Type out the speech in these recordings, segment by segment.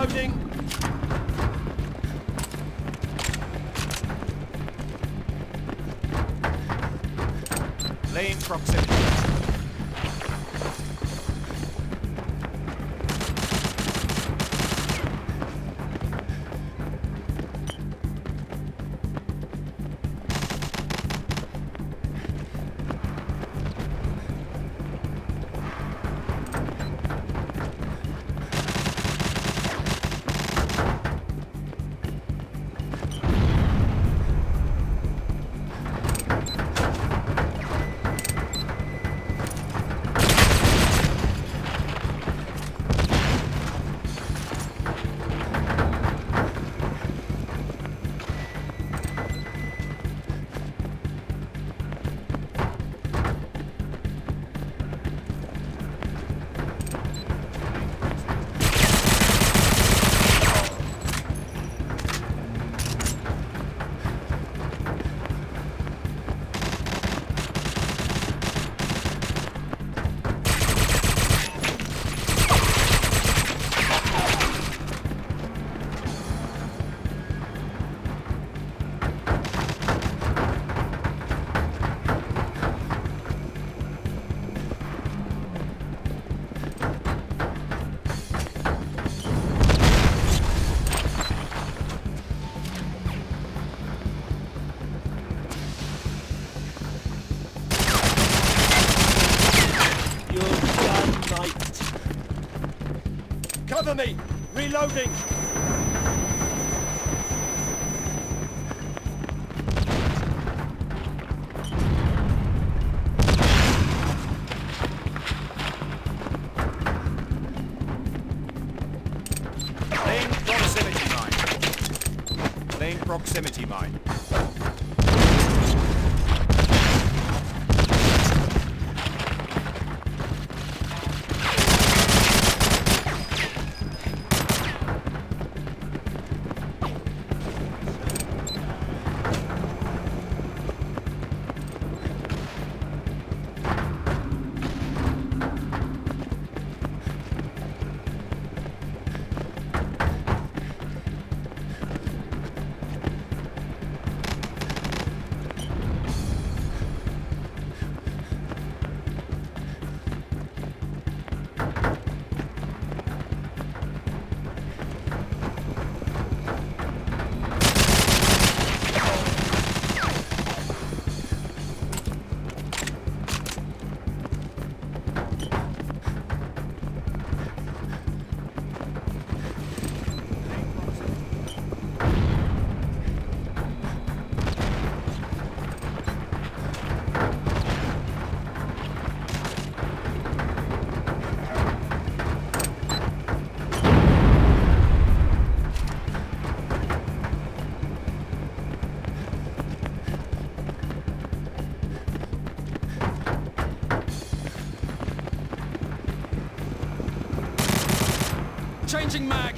Reloading. Laying proximity. Me! Reloading! Laying proximity mine. Laying proximity mine. Changing mag!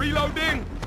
Reloading!